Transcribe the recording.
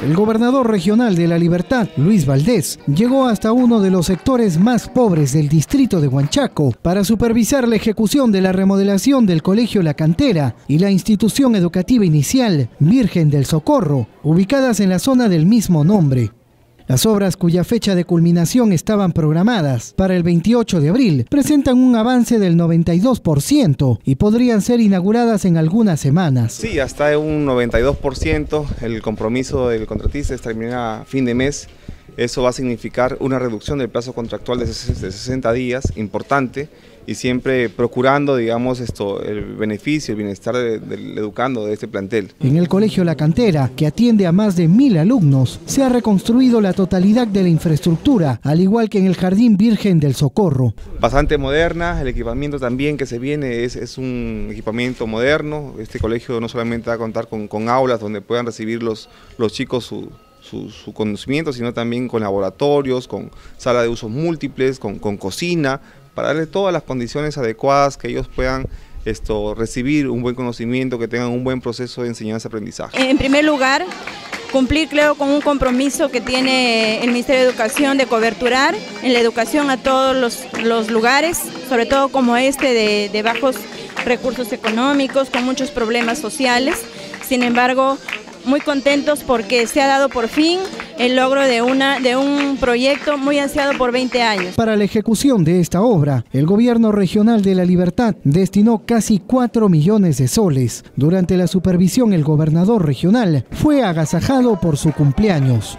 El gobernador regional de La Libertad, Luis Valdés, llegó hasta uno de los sectores más pobres del distrito de Huanchaco para supervisar la ejecución de la remodelación del Colegio La Cantera y la institución educativa inicial Virgen del Socorro, ubicadas en la zona del mismo nombre. Las obras cuya fecha de culminación estaban programadas para el 28 de abril presentan un avance del 92% y podrían ser inauguradas en algunas semanas. Sí, hasta un 92%. El compromiso del contratista es terminar a fin de mes. Eso va a significar una reducción del plazo contractual de 60 días, importante, y siempre procurando, digamos, esto, el beneficio, el bienestar del educando de este plantel. En el Colegio La Cantera, que atiende a más de mil alumnos, se ha reconstruido la totalidad de la infraestructura, al igual que en el Jardín Virgen del Socorro. Bastante moderna, el equipamiento también que se viene es, es un equipamiento moderno. Este colegio no solamente va a contar con, con aulas donde puedan recibir los, los chicos su, su, conocimiento, sino también con laboratorios, con sala de usos múltiples, con, cocina, para darle todas las condiciones adecuadas que ellos puedan esto, recibir un buen conocimiento, que tengan un buen proceso de enseñanza-aprendizaje. En primer lugar, cumplir creo con un compromiso que tiene el Ministerio de Educación de coberturar en la educación a todos los, lugares, sobre todo como este de bajos recursos económicos, con muchos problemas sociales. Sin embargo, muy contentos porque se ha dado por fin el logro de, una, de un proyecto muy ansiado por 20 años. Para la ejecución de esta obra, el gobierno regional de La Libertad destinó casi 4 millones de soles. Durante la supervisión, el gobernador regional fue agasajado por su cumpleaños.